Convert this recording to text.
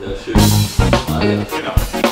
Ja, schön. Ah, ja. Genau.